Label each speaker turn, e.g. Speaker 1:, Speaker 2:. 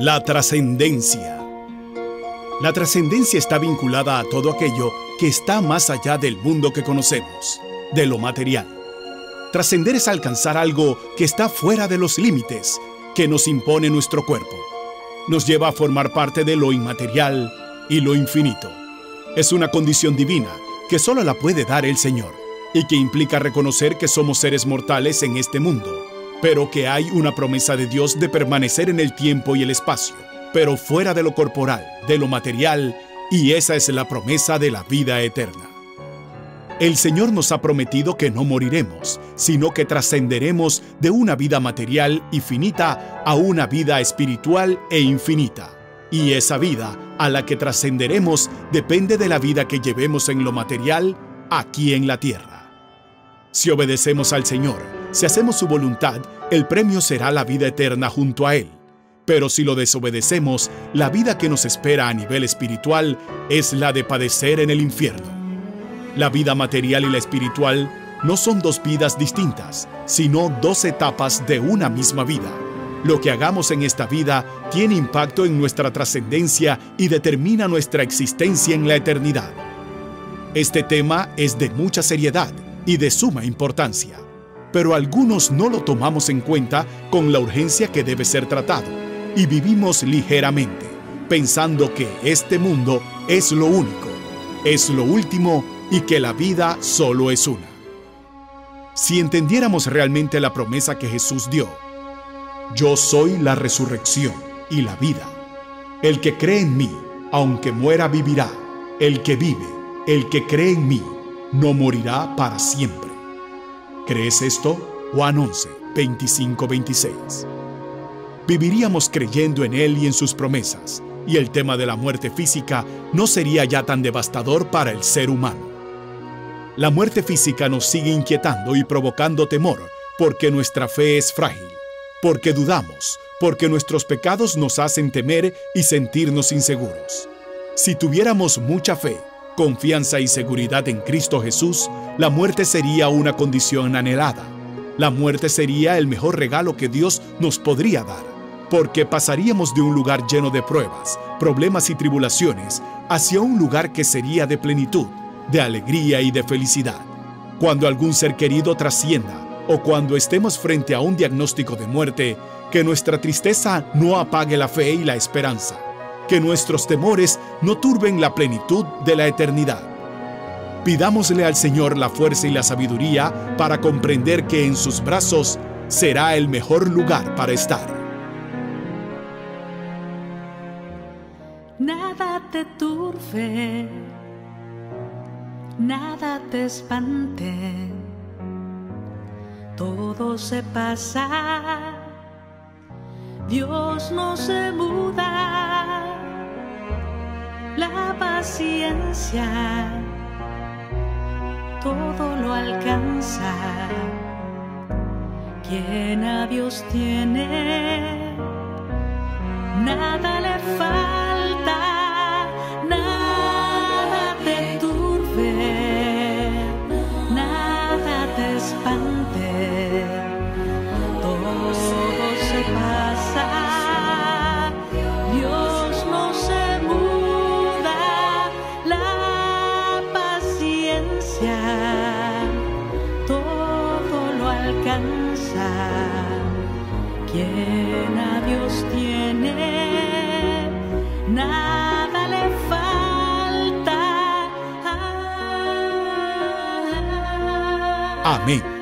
Speaker 1: La trascendencia. La trascendencia está vinculada a todo aquello que está más allá del mundo que conocemos, de lo material. Trascender es alcanzar algo que está fuera de los límites que nos impone nuestro cuerpo. Nos lleva a formar parte de lo inmaterial y lo infinito. Es una condición divina que solo la puede dar el Señor y que implica reconocer que somos seres mortales en este mundo, pero que hay una promesa de Dios de permanecer en el tiempo y el espacio, pero fuera de lo corporal, de lo material, y esa es la promesa de la vida eterna. El Señor nos ha prometido que no moriremos, sino que trascenderemos de una vida material y finita a una vida espiritual e infinita. Y esa vida a la que trascenderemos depende de la vida que llevemos en lo material aquí en la tierra. Si obedecemos al Señor, si hacemos su voluntad, el premio será la vida eterna junto a Él. Pero si lo desobedecemos, la vida que nos espera a nivel espiritual es la de padecer en el infierno. La vida material y la espiritual no son dos vidas distintas, sino dos etapas de una misma vida. Lo que hagamos en esta vida tiene impacto en nuestra trascendencia y determina nuestra existencia en la eternidad. Este tema es de mucha seriedad y de suma importancia, pero algunos no lo tomamos en cuenta con la urgencia que debe ser tratado y vivimos ligeramente, pensando que este mundo es lo único, es lo último y que la vida solo es una. Si entendiéramos realmente la promesa que Jesús dio, yo soy la resurrección y la vida. El que cree en mí, aunque muera, vivirá. El que vive, el que cree en mí, no morirá para siempre. ¿Crees esto? Juan 11, 25, 26. Viviríamos creyendo en Él y en sus promesas, y el tema de la muerte física no sería ya tan devastador para el ser humano. La muerte física nos sigue inquietando y provocando temor porque nuestra fe es frágil, porque dudamos, porque nuestros pecados nos hacen temer y sentirnos inseguros. Si tuviéramos mucha fe, confianza y seguridad en Cristo Jesús, la muerte sería una condición anhelada. La muerte sería el mejor regalo que Dios nos podría dar, porque pasaríamos de un lugar lleno de pruebas, problemas y tribulaciones hacia un lugar que sería de plenitud, de alegría y de felicidad. Cuando algún ser querido trascienda o cuando estemos frente a un diagnóstico de muerte, que nuestra tristeza no apague la fe y la esperanza que nuestros temores no turben la plenitud de la eternidad. Pidámosle al Señor la fuerza y la sabiduría para comprender que en sus brazos será el mejor lugar para estar.
Speaker 2: Nada te turbe, nada te espante, todo se pasa, Dios no se muda paciencia todo lo alcanza. Quien a Dios tiene, nada le falta, nada te turbe, nada te espante, todo se pasa. Quien a Dios tiene, nada le falta.
Speaker 1: Amén.